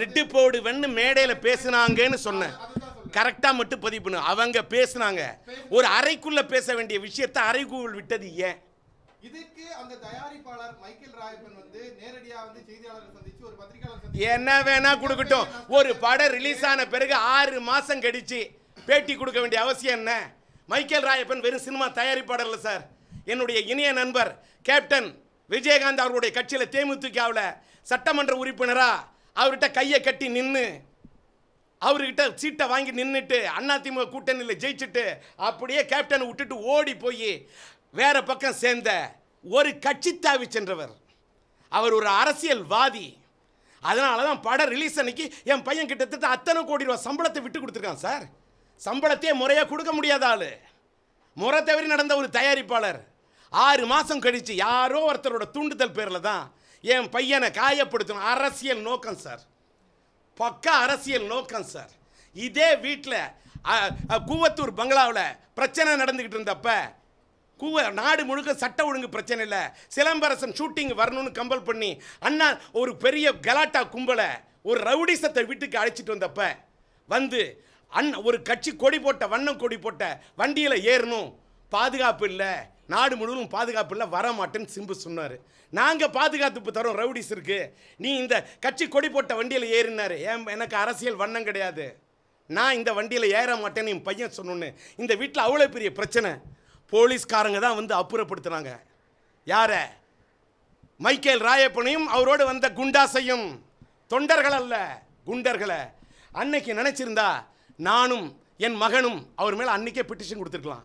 Red போடுவேன்னு மேடையில் பேசுனாங்கன்னு சொன்னேன். கரெக்டாக மட்டும் பதிவு பண்ணு அவங்க பேசுனாங்க. ஒரு அறைக்குள்ள பேச வேண்டிய விஷயத்தை அறைக்குள் விட்டது ஏன்? இதுக்கு அந்த தயாரிப்பாளர் மைக்கேல் ராயப்பன் வந்து நேரடியா வந்து செய்தியாளரை சந்திச்சு ஒரு பத்திரிகையாளர் சந்திச்சு என்ன வேணா கொடுக்கட்டும். ஒரு படம் ரிலீஸ் ஆன பிறகு ஆறு மாசம் கழிச்சு பேட்டி கொடுக்க வேண்டிய அவசியம் என்ன? மைக்கேல் ராயப்பன் வெறும் சினிமா தயாரிப்பாளர் இல்லை சார். என்னுடைய இணைய நண்பர் கேப்டன் விஜயகாந்த் அவருடைய கட்சியில் தேமுதிகவில் சட்டமன்ற உறுப்பினராக அவர்கிட்ட கையை கட்டி நின்று அவர்கிட்ட சீட்டை வாங்கி நின்றுட்டு அதிமுக கூட்டணியில் ஜெயிச்சுட்டு அப்படியே கேப்டனை விட்டுட்டு ஓடி போய் வேற பக்கம் சேர்ந்த ஒரு கட்சி தாவி சென்றவர். அவர் ஒரு அரசியல்வாதி. அதனால தான் படம் ரிலீஸ் அன்னைக்கு என் பையன் கிட்டத்தட்ட அத்தனை கோடி ரூபா சம்பளத்தை விட்டு கொடுத்துருக்கான் சார். சம்பளத்தையே முறையாக கொடுக்க முடியாத ஆள். முறை தவறி நடந்த ஒரு தயாரிப்பாளர். ஆறு மாதம் கழித்து யாரோ ஒருத்தரோட தூண்டுதல் பேரில் தான் என் பையனை காயப்படுத்தணும். அரசியல் நோக்கம் சார். பக்கா அரசியல் நோக்கம் சார். இதே வீட்டில் கூவத்தூர் பங்களாவில் பிரச்சனை நடந்துக்கிட்டு இருந்தப்ப கூவ நாடு முழுக்க சட்ட ஒழுங்கு பிரச்சனை இல்லை. சிலம்பரசன் ஷூட்டிங் வரணும்னு கம்பல் பண்ணி அண்ணா ஒரு பெரிய கலாட்டா கும்பலை ஒரு ரவுடிசத்தை வீட்டுக்கு அழைச்சிட்டு வந்தப்ப வந்து அண்ணன் ஒரு கட்சி கொடி போட்ட வண்ணம் கொடி போட்ட வண்டியில் ஏறணும். பாதுகாப்பு இல்லை. நாடு முழுவதும் பாதுகாப்பு இல்லை வர மாட்டேன்னு சிம்பு சொன்னார். நாங்கள் பாதுகாப்பு தரோம் ரவுடிஸ் இருக்கு. நீ இந்த கட்சி கொடி போட்ட வண்டியில் ஏறினார். ஏன் எனக்கு அரசியல் வண்ணம் கிடையாது. நான் இந்த வண்டியில் ஏற மாட்டேன்னு என் பையன் சொன்னோன்னு. இந்த வீட்டில் அவ்வளோ பெரிய பிரச்சனை. போலீஸ்காரங்க தான் வந்து அப்புறப்படுத்துனாங்க. யாரை? மைக்கேல் ராயப்பனையும் அவரோடு வந்த குண்டாசையும். தொண்டர்கள் அல்ல குண்டர்களை. அன்னைக்கு நினச்சிருந்தா நானும் என் மகனும் அவர் மேலே அன்னைக்கே பிட்டிஷன் கொடுத்துருக்கலாம்.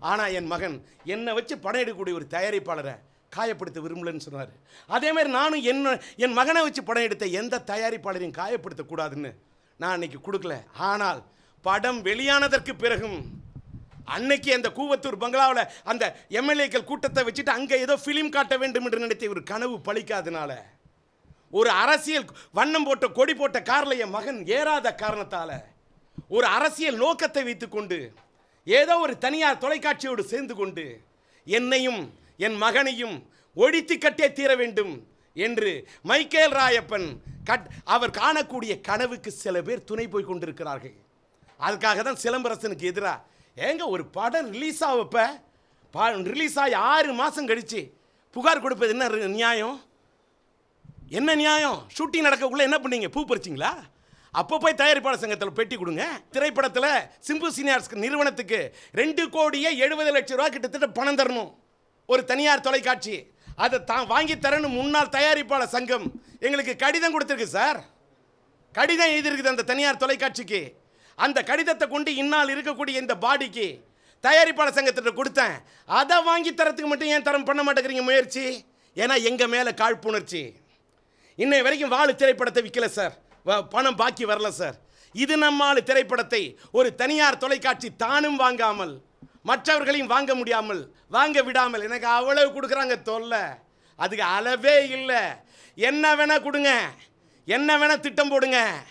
ஆனால் என் மகன் என்னை வச்சு படம் எடுக்கக்கூடிய ஒரு தயாரிப்பாளரை காயப்படுத்த விரும்பலன்னு சொன்னார். அதே மாதிரி நானும் என்ன என் மகனை வச்சு படம் எடுத்த எந்த தயாரிப்பாளரையும் காயப்படுத்தக்கூடாதுன்னு நான் அன்னைக்கு கொடுக்கல. ஆனால் படம் வெளியானதற்கு பிறகும் அன்னைக்கு அந்த கூவத்தூர் பங்களாவில் அந்த எம்எல்ஏக்கள் கூட்டத்தை வச்சுட்டு அங்கே ஏதோ ஃபிலிம் காட்ட வேண்டும் என்று நினைத்த ஒரு கனவு பழிக்காதனால ஒரு அரசியல் வண்ணம் போட்ட கொடி போட்ட காரில் என் மகன் ஏறாத காரணத்தால் ஒரு அரசியல் நோக்கத்தை வைத்துக்கொண்டு ஏதோ ஒரு தனியார் தொலைக்காட்சியோடு சேர்ந்து கொண்டு என்னையும் என் மகனையும் ஒழித்து கட்டே தீர வேண்டும் என்று மைக்கேல் ராயப்பன் கட் அவர் காணக்கூடிய கனவுக்கு சில பேர் துணை போய் கொண்டிருக்கிறார்கள். அதுக்காக தான் சிலம்பரசனுக்கு எதிராக ஏங்க ஒரு படம் ரிலீஸ் ஆகப்ப பா ரிலீஸ் ஆகி ஆறு மாதம் கழித்து புகார் கொடுப்பது என்ன ரி- நியாயம்? என்ன நியாயம்? ஷூட்டிங் நடக்கக்குள்ளே என்ன பண்ணீங்க? பூ பறிச்சிங்களா? அப்போ போய் தயாரிப்பாளர் சங்கத்தில் பெட்டி கொடுங்க. திரைப்படத்தில் சிம்பு சீனியர்ஸ் நிறுவனத்துக்கு ரெண்டு கோடியே எழுபது லட்சம் ரூபா கிட்டத்தட்ட பணம் தரணும். ஒரு தனியார் தொலைக்காட்சி. அதை தான் வாங்கி தரணும் முன்னாள் தயாரிப்பாளர் சங்கம் எங்களுக்கு கடிதம் கொடுத்துருக்கு சார். கடிதம் எழுதியிருக்குது அந்த தனியார் தொலைக்காட்சிக்கு. அந்த கடிதத்தை கொண்டு இன்னால் இருக்கக்கூடிய இந்த பாடிக்கு தயாரிப்பாளர் சங்கத்திட்ட கொடுத்தேன். அதை வாங்கி தரத்துக்கு மட்டும் ஏன் தரம் பண்ண மாட்டேங்கிறீங்க முயற்சி? ஏன்னா எங்கள் மேலே காழ்ப்புணர்ச்சி. இன்னை வரைக்கும் வாழ் திரைப்படத்தை விற்கல சார். பணம் பாக்கி வரல சார். இது நம்மால் திரைப்படத்தை ஒரு தனியார் தொலைக்காட்சி தானும் வாங்காமல் மற்றவர்களையும் வாங்க முடியாமல் வாங்க விடாமல் எனக்கு அவ்வளவு கொடுக்குறாங்க தொல்லை. அதுக்கு அளவே இல்லை. என்ன வேணால் கொடுங்க. என்ன வேணால் திட்டம் போடுங்க.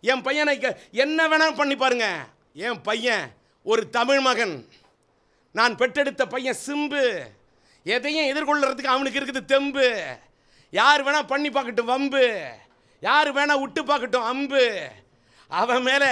என் பையனை க- என்ன வேணால் பண்ணி பாருங்க. என் பையன் ஒரு தமிழ் மகன். நான் பெற்றெடுத்த பையன் சிம்பு. எதையும் எதிர்கொள்ளுறதுக்கு அவனுக்கு இருக்குது தெம்பு. யார் வேணால் பண்ணி பார்க்கட்டும் வம்பு. யார் வேணால் விட்டு பார்க்கட்டும் அம்பு. அவன் மேலே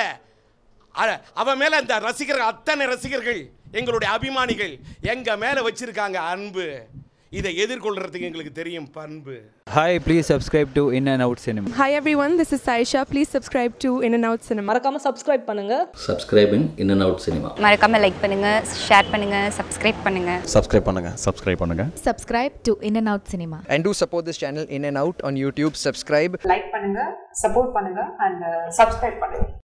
அ- அவன் மேலே அந்த ரசிகர்கள் அத்தனை ரசிகர்கள் எங்களுடைய அபிமானிகள் எங்கள் மேலே வச்சிருக்காங்க அன்பு. இதை எதிர்கொள்றதுக்கு எங்களுக்கு தெரியும் பண்பு Hi, please subscribe to In and Out Cinema. Hi everyone, this is Saisha. Please subscribe to In and Out Cinema. மறக்காம சப்ஸ்கிரைப் பண்ணுங்க subscribing in and out cinema மறக்காம லைக் பண்ணுங்க ஷேர் பண்ணுங்க சப்ஸ்கிரைப் பண்ணுங்க சப்ஸ்கிரைப் பண்ணுங்க சப்ஸ்கிரைப் பண்ணுங்க subscribe to In and Out Cinema. and do support this channel in and out on youtube subscribe like பண்ணுங்க support பண்ணுங்க அண்ட் சப்ஸ்கிரைப் பண்ணுங்க